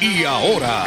Y ahora,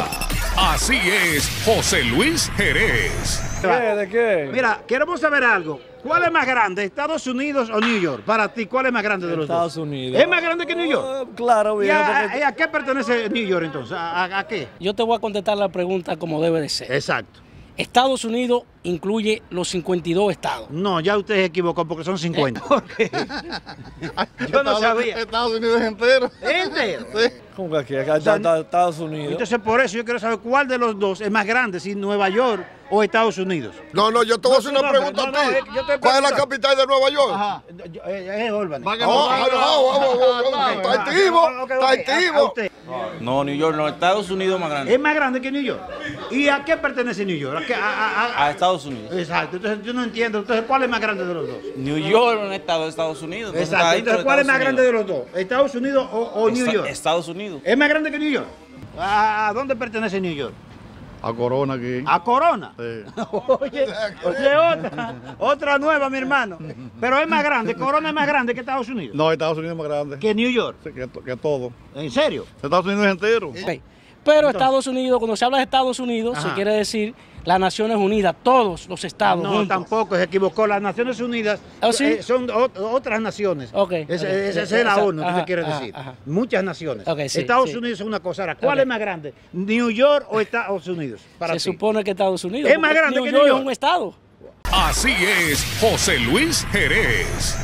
así es José Luis Jerez. ¿Qué? ¿De qué? Mira, queremos saber algo. ¿Cuál es más grande, Estados Unidos o New York? Para ti, ¿cuál es más grande de los Estados dos? Unidos. ¿Es más grande que New York? Oh, claro, ¿Y viejo. a, porque- a- a qué pertenece New York entonces? ¿A, a- a qué? Yo te voy a contestar la pregunta como debe de ser. Exacto. Estados Unidos incluye los 52 estados. No, ya usted se equivocó porque son 50. Yo no sabía. Estados Unidos entero. Entero. ¿Cómo que aquí? Acá está, está Estados Unidos. Entonces, por eso yo quiero saber cuál de los dos es más grande, si Nueva York o Estados Unidos. No, no, yo te voy a hacer una pregunta a ti. es ¿Cuál es la capital de Nueva York? Ajá. Yo- eh, Es Albany. No, vamos, vamos, vamos. Está activo, Ok, ok, está ok. A- a activo. usted. No, New York no, Estados Unidos más grande. Es más grande que New York. ¿Y a qué pertenece New York? ¿A qué? A- a- a- A Estados Unidos. Exacto. Entonces yo no entiendo. Entonces, ¿cuál es más grande de los dos? New York un estado de Estados Unidos. entonces Exacto. Entonces, ¿cuál es más grande de los dos? ¿Estados Unidos o, o New York? Estados Unidos. ¿Es más grande que New York? ¿A, a dónde pertenece New York? A Corona aquí. A Corona. Sí. Oye, oye, otra, otra nueva, mi hermano. Pero es más grande, Corona es más grande que Estados Unidos. No, Estados Unidos es más grande. Que New York. Sí, que, que todo. ¿En serio? Estados Unidos es entero. Pero Estados Unidos, cuando se habla de Estados Unidos, Ajá. se quiere decir las Naciones Unidas, todos los estados. No, juntos. tampoco, se equivocó. Las Naciones Unidas ¿Ah, sí? eh, son ot- otras naciones. Ok, Ese- ok. ese- Esa es la ONU, que ajá, se quiere ajá, decir. ajá. Muchas naciones. Sí, Estados sí. Unidos es una cosa. Ahora, ¿cuál es más grande? ¿New York o Estados Unidos? Para se ti? supone que Estados Unidos. Es más grande New que York New es York. un estado. Así es José Luis Jerez.